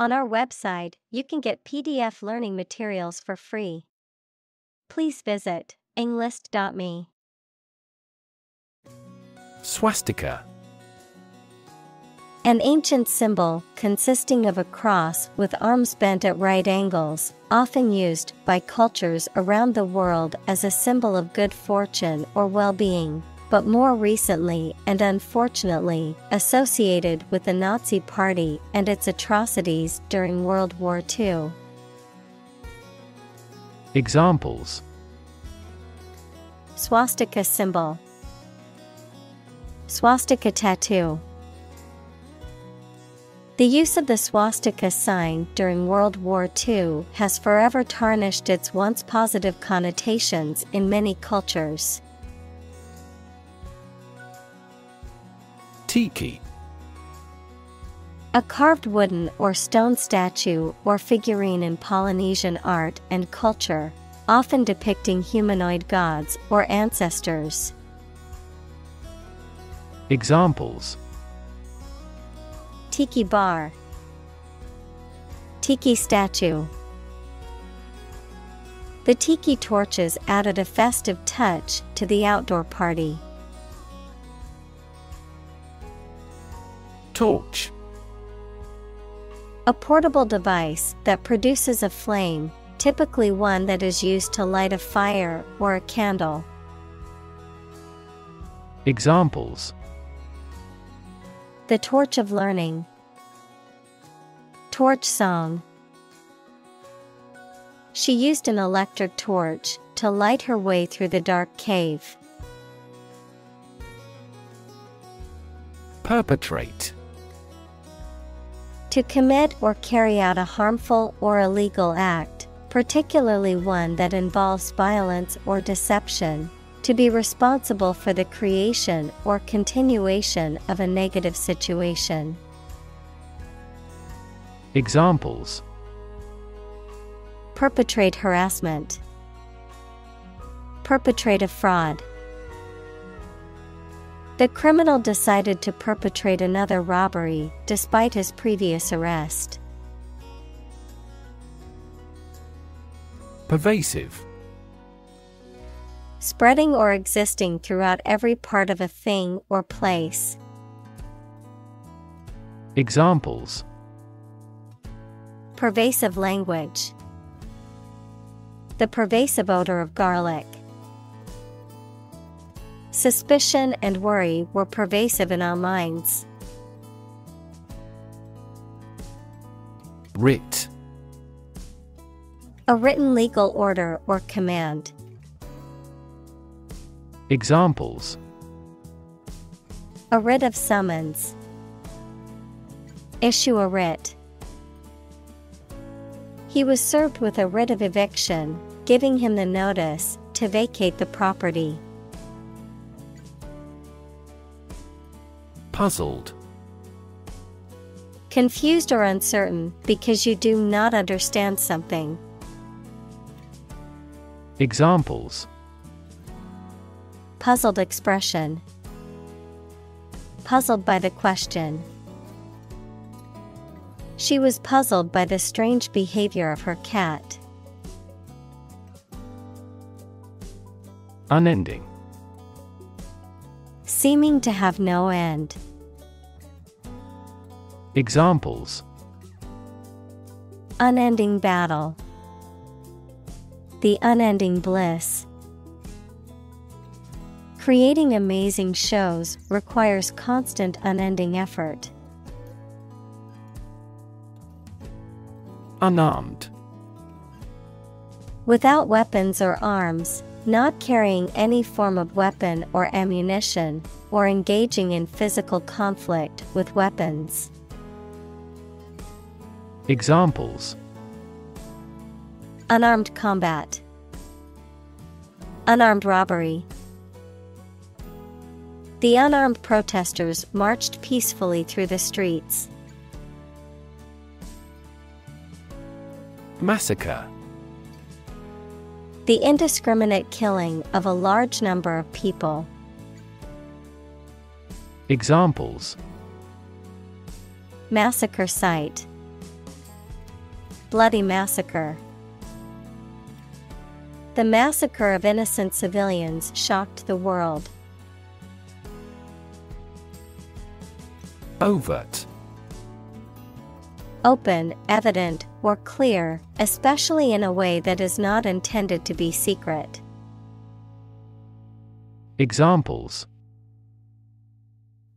On our website, you can get PDF learning materials for free. Please visit englist.me. Swastika An ancient symbol consisting of a cross with arms bent at right angles, often used by cultures around the world as a symbol of good fortune or well being, but more recently and unfortunately associated with the Nazi Party and its atrocities during World War II. Examples Swastika symbol Swastika tattoo the use of the swastika sign during World War II has forever tarnished its once positive connotations in many cultures. Tiki A carved wooden or stone statue or figurine in Polynesian art and culture, often depicting humanoid gods or ancestors. Examples Tiki bar, Tiki statue. The tiki torches added a festive touch to the outdoor party. Torch A portable device that produces a flame, typically one that is used to light a fire or a candle. Examples The torch of learning. Torch song. She used an electric torch to light her way through the dark cave. Perpetrate To commit or carry out a harmful or illegal act, particularly one that involves violence or deception. To be responsible for the creation or continuation of a negative situation. Examples Perpetrate harassment. Perpetrate a fraud. The criminal decided to perpetrate another robbery despite his previous arrest. Pervasive Spreading or existing throughout every part of a thing or place. Examples Pervasive language. The pervasive odor of garlic. Suspicion and worry were pervasive in our minds. Writ A written legal order or command. Examples A writ of summons. Issue a writ. He was served with a writ of eviction, giving him the notice to vacate the property. Puzzled Confused or uncertain because you do not understand something. Examples Puzzled expression. Puzzled by the question. She was puzzled by the strange behavior of her cat. Unending Seeming to have no end. Examples Unending battle. The unending bliss. Creating amazing shows requires constant unending effort. Unarmed Without weapons or arms, not carrying any form of weapon or ammunition, or engaging in physical conflict with weapons. Examples Unarmed combat. Unarmed robbery. The unarmed protesters marched peacefully through the streets. Massacre The indiscriminate killing of a large number of people. Examples Massacre site. Bloody massacre. The massacre of innocent civilians shocked the world. Overt Open, evident, or clear, especially in a way that is not intended to be secret. Examples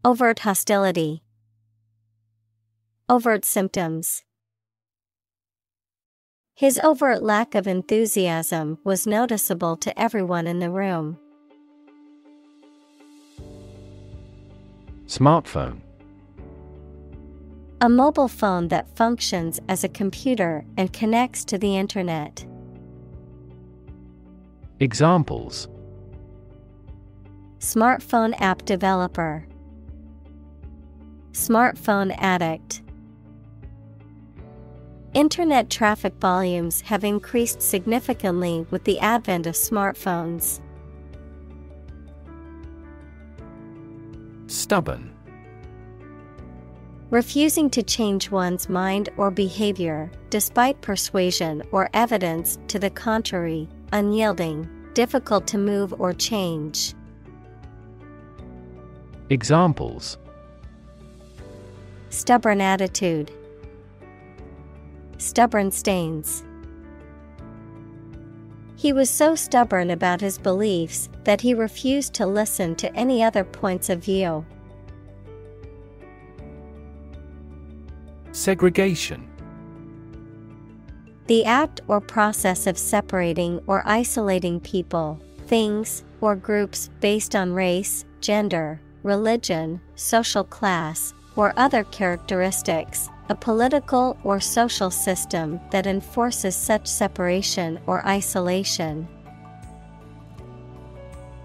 Overt hostility, Overt symptoms. His overt lack of enthusiasm was noticeable to everyone in the room. Smartphone A mobile phone that functions as a computer and connects to the Internet. Examples Smartphone app developer, Smartphone addict. Internet traffic volumes have increased significantly with the advent of smartphones. Stubborn Refusing to change one's mind or behavior, despite persuasion or evidence to the contrary, unyielding, difficult to move or change. Examples Stubborn attitude. Stubborn stains. He was so stubborn about his beliefs that he refused to listen to any other points of view. Segregation The act or process of separating or isolating people, things, or groups based on race, gender, religion, social class, or other characteristics, a political or social system that enforces such separation or isolation.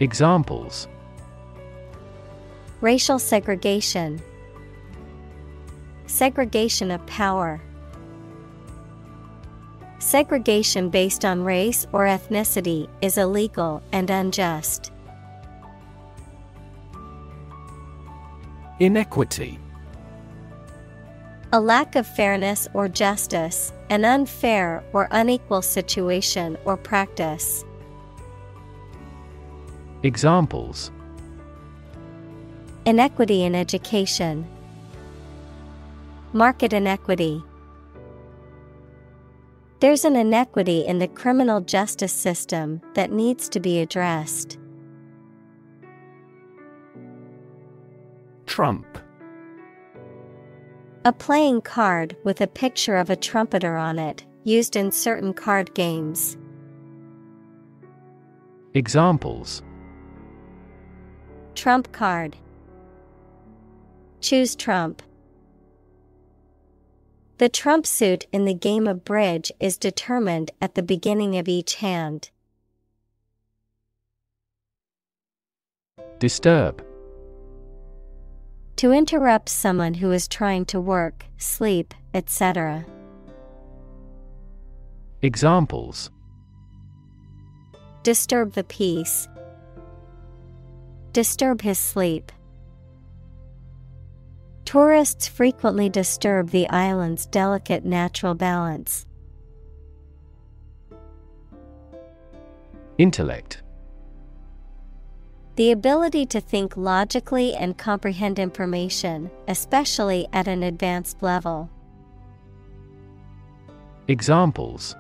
Examples Racial segregation, Segregation of power. Segregation based on race or ethnicity is illegal and unjust. Inequity A lack of fairness or justice, an unfair or unequal situation or practice. Examples Inequity in education, Market inequity. There's an inequity in the criminal justice system that needs to be addressed. Trump A playing card with a picture of a trumpeter on it, used in certain card games. Examples Trump card. Choose Trump. The trump suit in the game of bridge is determined at the beginning of each hand. Disturb To interrupt someone who is trying to work, sleep, etc. Examples Disturb the peace. Disturb his sleep. Tourists frequently disturb the island's delicate natural balance. Intellect The ability to think logically and comprehend information, especially at an advanced level. Examples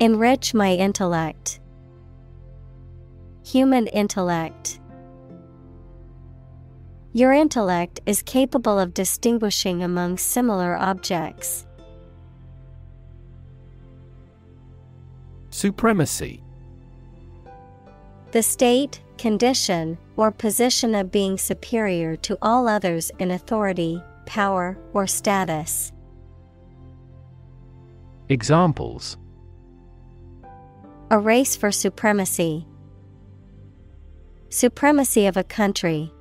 Enrich my intellect. Human intellect. Your intellect is capable of distinguishing among similar objects. Supremacy The state, condition, or position of being superior to all others in authority, power, or status. Examples A race for supremacy. Supremacy of a country.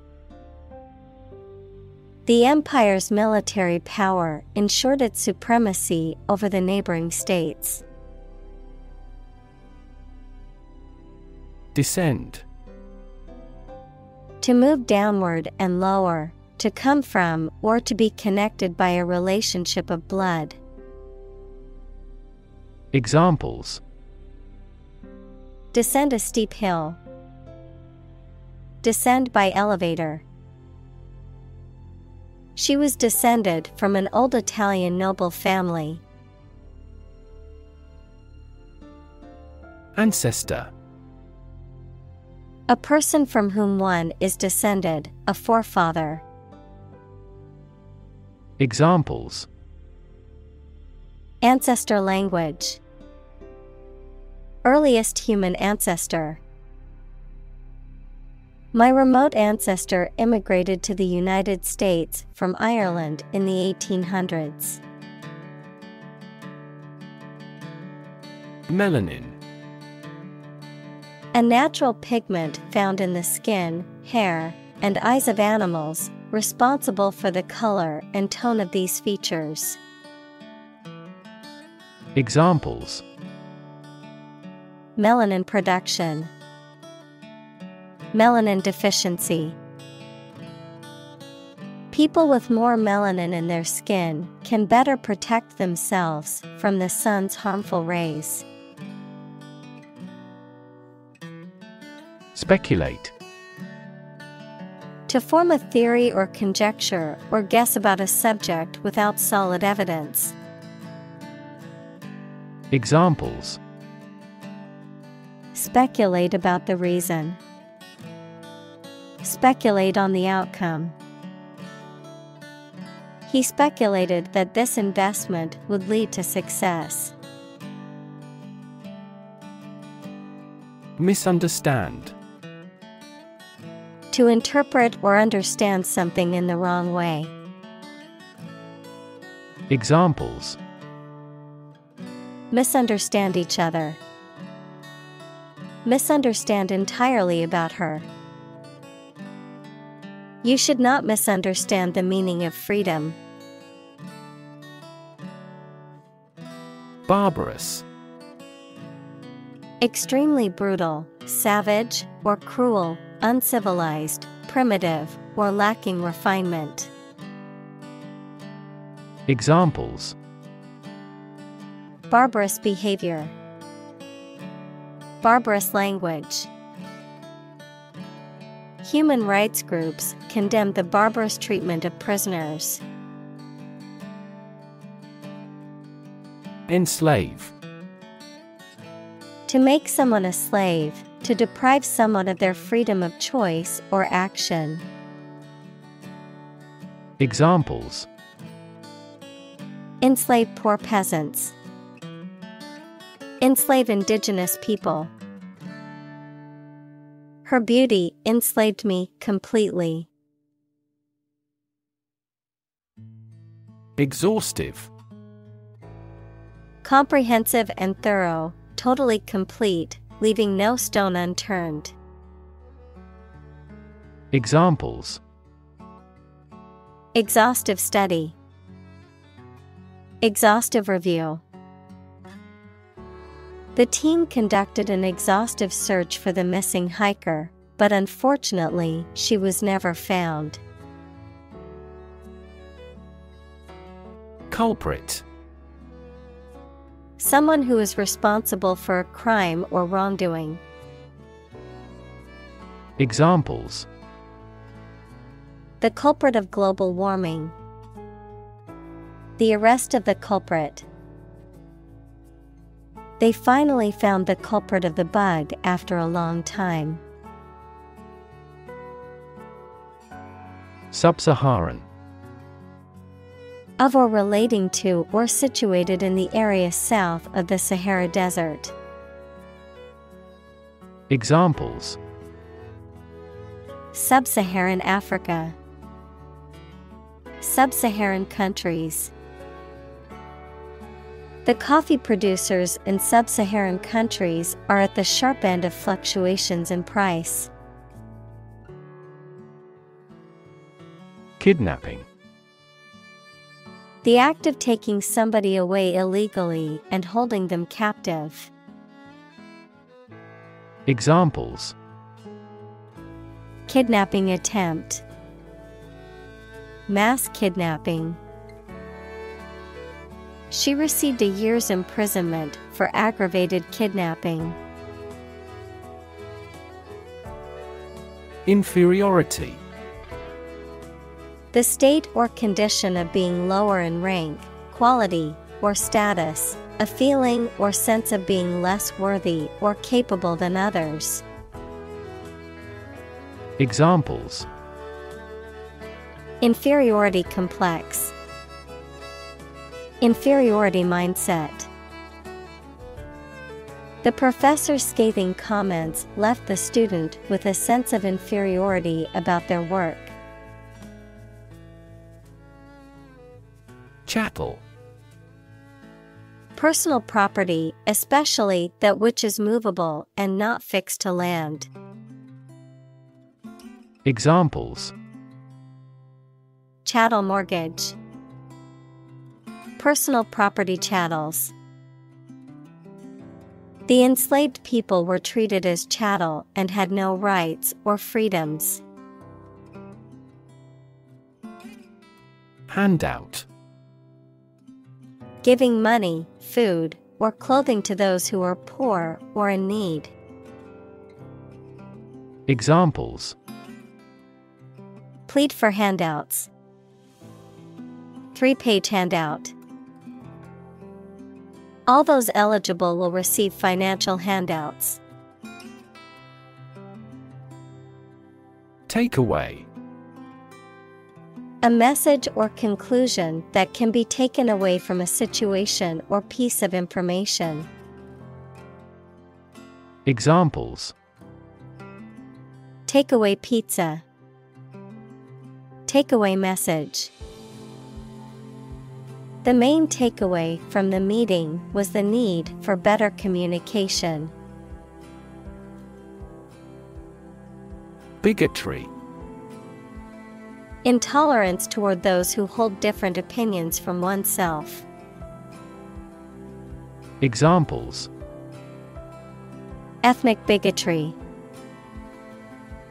The empire's military power ensured its supremacy over the neighboring states. Descend To move downward and lower, to come from or to be connected by a relationship of blood. Examples Descend a steep hill. Descend by elevator. She was descended from an old Italian noble family. Ancestor A person from whom one is descended, a forefather. Examples Ancestor language. Earliest human ancestor. My remote ancestor immigrated to the United States from Ireland in the 1800s. Melanin A natural pigment found in the skin, hair, and eyes of animals, responsible for the color and tone of these features. Examples Melanin production, Melanin deficiency. People with more melanin in their skin can better protect themselves from the sun's harmful rays. Speculate To form a theory or conjecture or guess about a subject without solid evidence. Examples Speculate about the reason. Speculate on the outcome. He speculated that this investment would lead to success. Misunderstand To interpret or understand something in the wrong way. Examples Misunderstand each other. Misunderstand entirely about her. You should not misunderstand the meaning of freedom. Barbarous Extremely brutal, savage, or cruel, uncivilized, primitive, or lacking refinement. Examples Barbarous behavior. Barbarous language. Human rights groups condemn the barbarous treatment of prisoners. Enslave To make someone a slave, to deprive someone of their freedom of choice or action. Examples Enslave poor peasants. Enslave indigenous people. Her beauty enslaved me completely. Exhaustive Comprehensive and thorough, totally complete, leaving no stone unturned. Examples Exhaustive study. Exhaustive review. The team conducted an exhaustive search for the missing hiker, but unfortunately, she was never found. Culprit Someone who is responsible for a crime or wrongdoing. Examples The culprit of global warming. The arrest of the culprit. They finally found the culprit of the bug after a long time. Sub Saharan Of or relating to or situated in the area south of the Sahara Desert. Examples Sub Saharan Africa. Sub Saharan countries. The coffee producers in sub Saharan countries are at the sharp end of fluctuations in price. Kidnapping The act of taking somebody away illegally and holding them captive. Examples Kidnapping attempt. Mass kidnapping. She received a year's imprisonment for aggravated kidnapping. Inferiority The state or condition of being lower in rank, quality, or status, a feeling or sense of being less worthy or capable than others. Examples Inferiority complex, Inferiority mindset. The professor's scathing comments left the student with a sense of inferiority about their work. Chattel Personal property, especially that which is movable and not fixed to land. Examples Chattel mortgage, Personal property chattels. The enslaved people were treated as chattel and had no rights or freedoms. Handout Giving money, food, or clothing to those who are poor or in need. Examples Plead for handouts. Three page handout. All those eligible will receive financial handouts. Takeaway A message or conclusion that can be taken away from a situation or piece of information. Examples Takeaway pizza. Takeaway message. The main takeaway from the meeting was the need for better communication. Bigotry Intolerance toward those who hold different opinions from oneself. Examples Ethnic bigotry.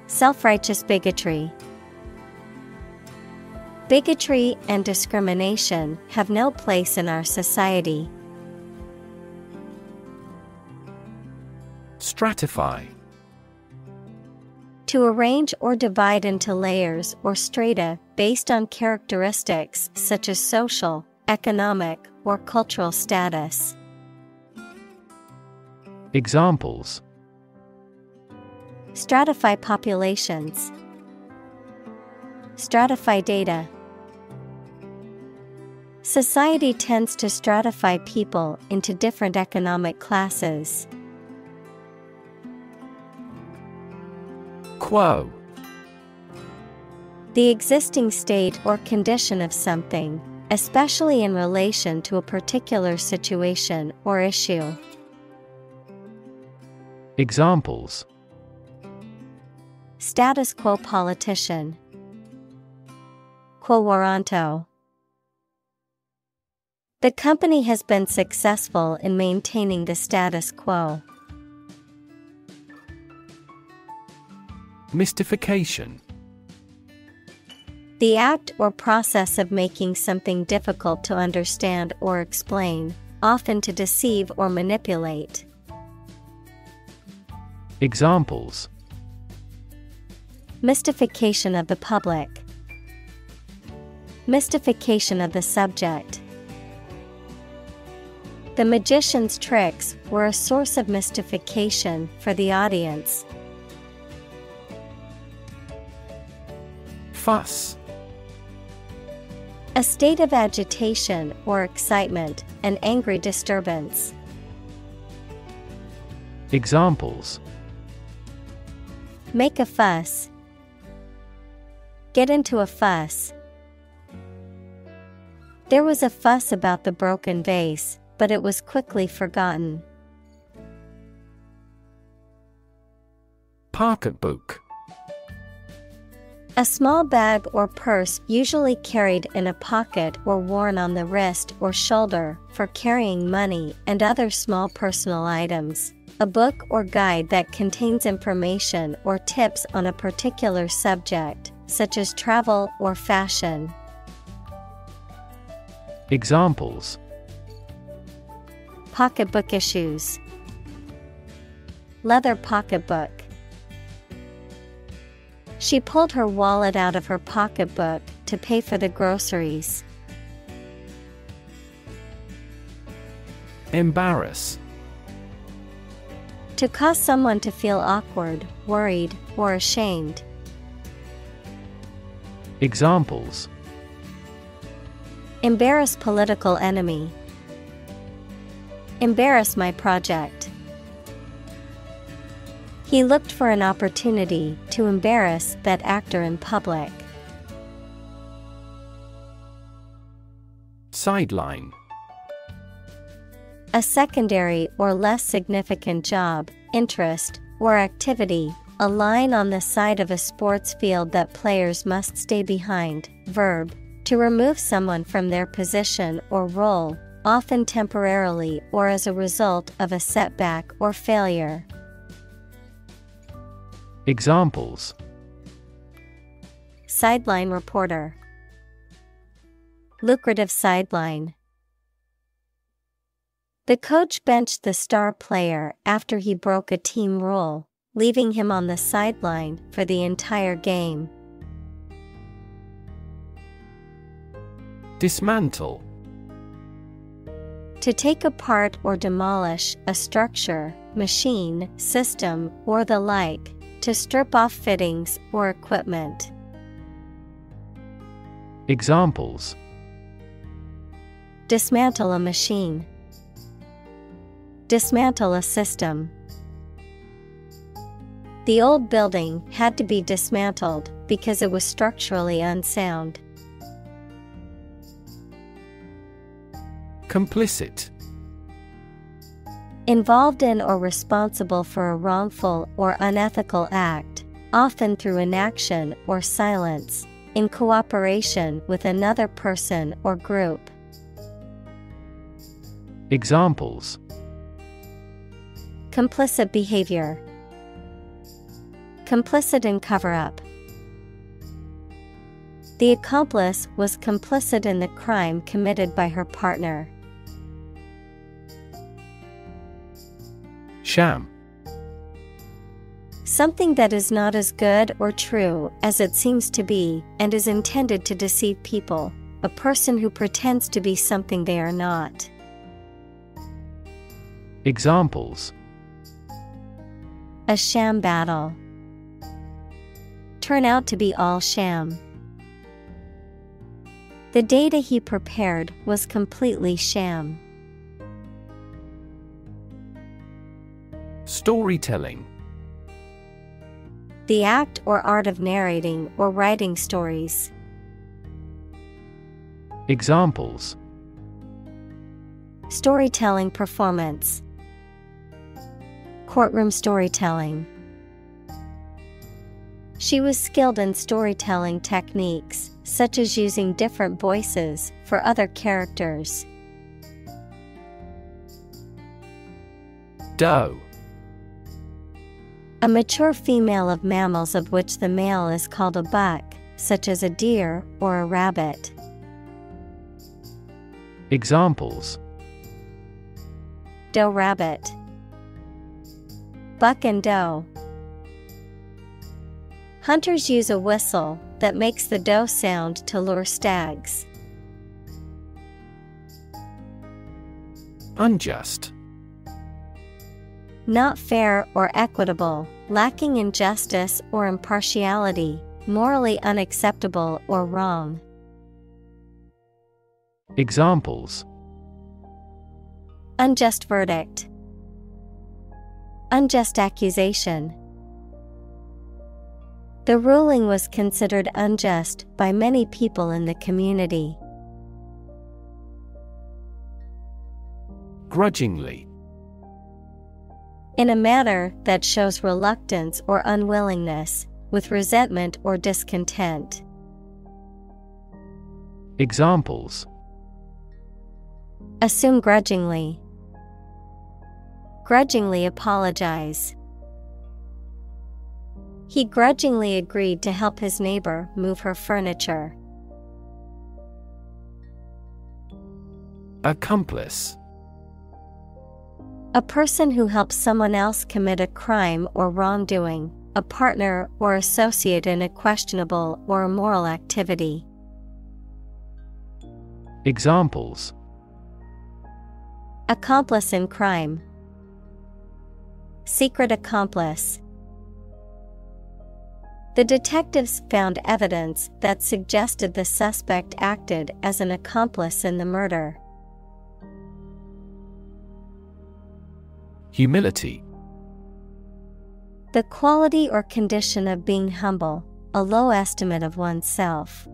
Self righteous bigotry. Bigotry and discrimination have no place in our society. Stratify To arrange or divide into layers or strata based on characteristics such as social, economic, or cultural status. Examples Stratify populations. Stratify data. Society tends to stratify people into different economic classes. Quo The existing state or condition of something, especially in relation to a particular situation or issue. Examples Status quo politician. Quo warranto. The company has been successful in maintaining the status quo. Mystification The act or process of making something difficult to understand or explain, often to deceive or manipulate. Examples Mystification of the public. Mystification of the subject. The magician's tricks were a source of mystification for the audience. Fuss A state of agitation or excitement, an angry disturbance. Examples Make a fuss. Get into a fuss. There was a fuss about the broken vase, but it was quickly forgotten. Pocketbook A small bag or purse usually carried in a pocket or worn on the wrist or shoulder for carrying money and other small personal items. A book or guide that contains information or tips on a particular subject, such as travel or fashion. Examples Pocketbook issues. Leather pocketbook. She pulled her wallet out of her pocketbook to pay for the groceries. Embarrass. To cause someone to feel awkward, worried, or ashamed. Examples Embarrass political enemy. Embarrass my project. He looked for an opportunity to embarrass that actor in public. Sideline. A secondary or less significant job, interest, or activity, a line on the side of a sports field that players must stay behind. Verb, to remove someone from their position or role, often temporarily or as a result of a setback or failure. Examples Sideline reporter. Lucrative sideline. The coach benched the star player after he broke a team rule, leaving him on the sideline for the entire game. Dismantle. To take apart or demolish a structure, machine, system, or the like, to strip off fittings or equipment. Examples Dismantle a machine. Dismantle a system. The old building had to be dismantled because it was structurally unsound. Complicit. Involved in or responsible for a wrongful or unethical act, often through inaction or silence, in cooperation with another person or group. Examples Complicit behavior, complicit in cover up. The accomplice was complicit in the crime committed by her partner. Sham. Something that is not as good or true as it seems to be and is intended to deceive people, a person who pretends to be something they are not. Examples A sham battle. Turn out to be all sham. The data he prepared was completely sham. Storytelling. The act or art of narrating or writing stories. Examples Storytelling performance. Courtroom storytelling. She was skilled in storytelling techniques, such as using different voices for other characters. Doe. A mature female of mammals of which the male is called a buck, such as a deer or a rabbit. Examples Doe rabbit. Buck and doe. Hunters use a whistle that makes the doe sound to lure stags. Unjust. Not fair or equitable, lacking in justice or impartiality, morally unacceptable or wrong. Examples Unjust verdict. Unjust accusation. The ruling was considered unjust by many people in the community. Grudgingly. In a manner that shows reluctance or unwillingness, with resentment or discontent. Examples Assume grudgingly. Grudgingly apologize. He grudgingly agreed to help his neighbor move her furniture. Accomplice. A person who helps someone else commit a crime or wrongdoing, a partner or associate in a questionable or immoral activity. Examples Accomplice in crime, Secret accomplice. The detectives found evidence that suggested the suspect acted as an accomplice in the murder. Humility The quality or condition of being humble, a low estimate of oneself.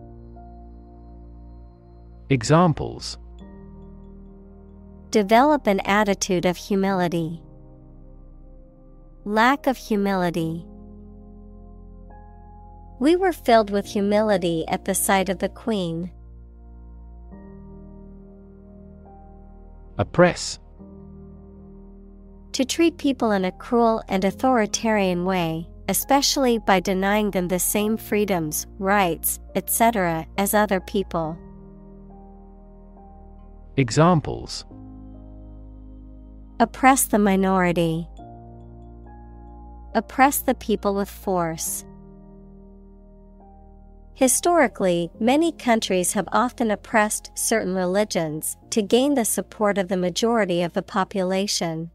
Examples Develop an attitude of humility. Lack of humility. We were filled with humility at the sight of the Queen. Oppress To treat people in a cruel and authoritarian way, especially by denying them the same freedoms, rights, etc., as other people. Examples Oppress the minority. Oppress the people with force. Historically, many countries have often oppressed certain religions to gain the support of the majority of the population.